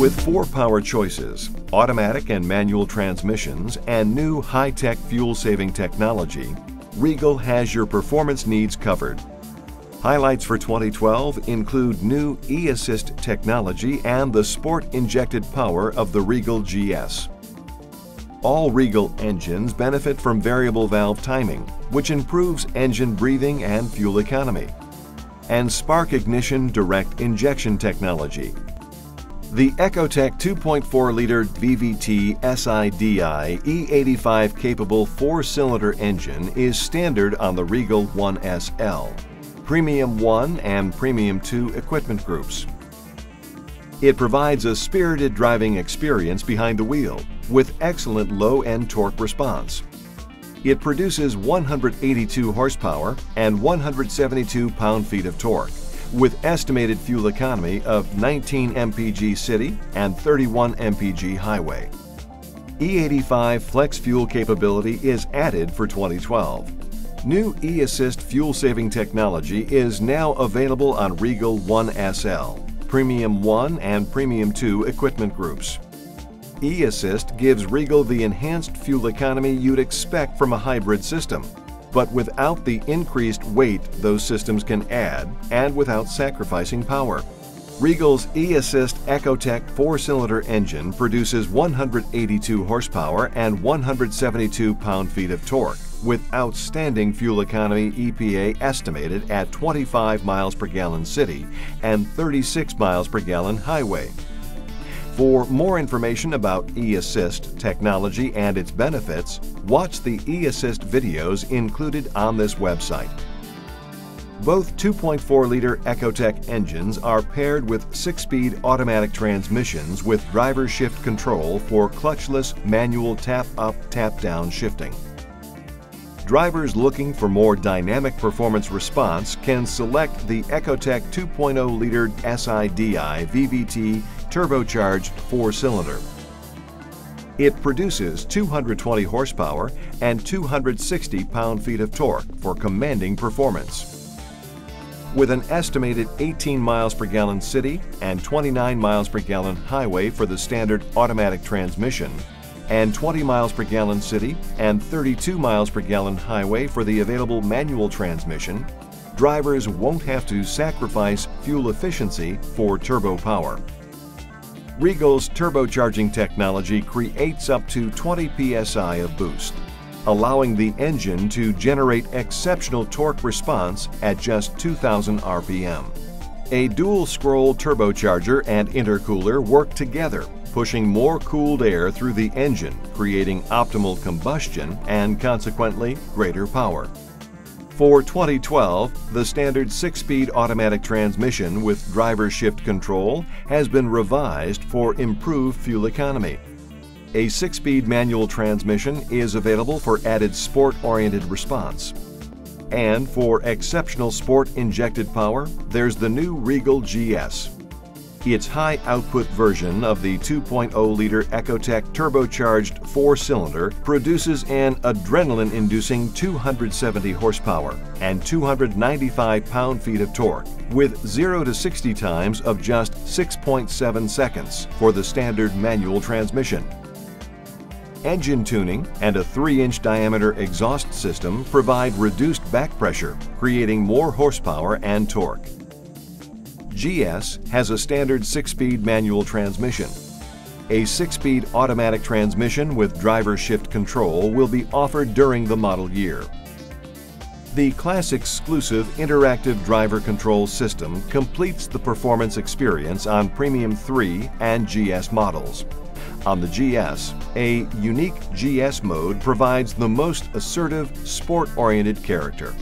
With four power choices, automatic and manual transmissions, and new high-tech fuel-saving technology, Regal has your performance needs covered. Highlights for 2012 include new e-assist technology and the sport-injected power of the Regal GS. All Regal engines benefit from variable valve timing, which improves engine breathing and fuel economy, and spark ignition direct injection technology. The Ecotec 2.4-liter VVT SIDI E85 capable four-cylinder engine is standard on the Regal 1SL, Premium 1 and Premium 2 equipment groups. It provides a spirited driving experience behind the wheel with excellent low-end torque response. It produces 182 horsepower and 172 pound-feet of torque with estimated fuel economy of 19 mpg city and 31 mpg highway. E85 flex fuel capability is added for 2012. New e-assist fuel-saving technology is now available on Regal 1SL, Premium 1 and Premium 2 equipment groups e-Assist gives Regal the enhanced fuel economy you'd expect from a hybrid system, but without the increased weight those systems can add and without sacrificing power. Regal's e-Assist Ecotec four-cylinder engine produces 182 horsepower and 172 pound-feet of torque with outstanding fuel economy EPA estimated at 25 miles per gallon city and 36 miles per gallon highway. For more information about eAssist technology and its benefits, watch the eAssist videos included on this website. Both 2.4-liter Ecotec engines are paired with 6-speed automatic transmissions with driver shift control for clutchless manual tap-up, tap-down shifting. Drivers looking for more dynamic performance response can select the Ecotec 2.0-liter SIDI VVT turbocharged four-cylinder. It produces 220 horsepower and 260 pound-feet of torque for commanding performance. With an estimated 18 miles per gallon city and 29 miles per gallon highway for the standard automatic transmission, and 20 miles per gallon city and 32 miles per gallon highway for the available manual transmission, drivers won't have to sacrifice fuel efficiency for turbo power. Regal's turbocharging technology creates up to 20 psi of boost, allowing the engine to generate exceptional torque response at just 2,000 RPM. A dual scroll turbocharger and intercooler work together, pushing more cooled air through the engine, creating optimal combustion and consequently greater power. For 2012, the standard 6-speed automatic transmission with driver shift control has been revised for improved fuel economy. A 6-speed manual transmission is available for added sport-oriented response. And for exceptional sport injected power, there's the new Regal GS, its high-output version of the 2.0-liter Ecotec turbocharged four-cylinder produces an adrenaline-inducing 270 horsepower and 295 pound-feet of torque with 0 to 60 times of just 6.7 seconds for the standard manual transmission. Engine tuning and a 3-inch diameter exhaust system provide reduced back pressure, creating more horsepower and torque. GS has a standard 6-speed manual transmission. A 6-speed automatic transmission with driver shift control will be offered during the model year. The class exclusive interactive driver control system completes the performance experience on Premium 3 and GS models. On the GS, a unique GS mode provides the most assertive, sport-oriented character.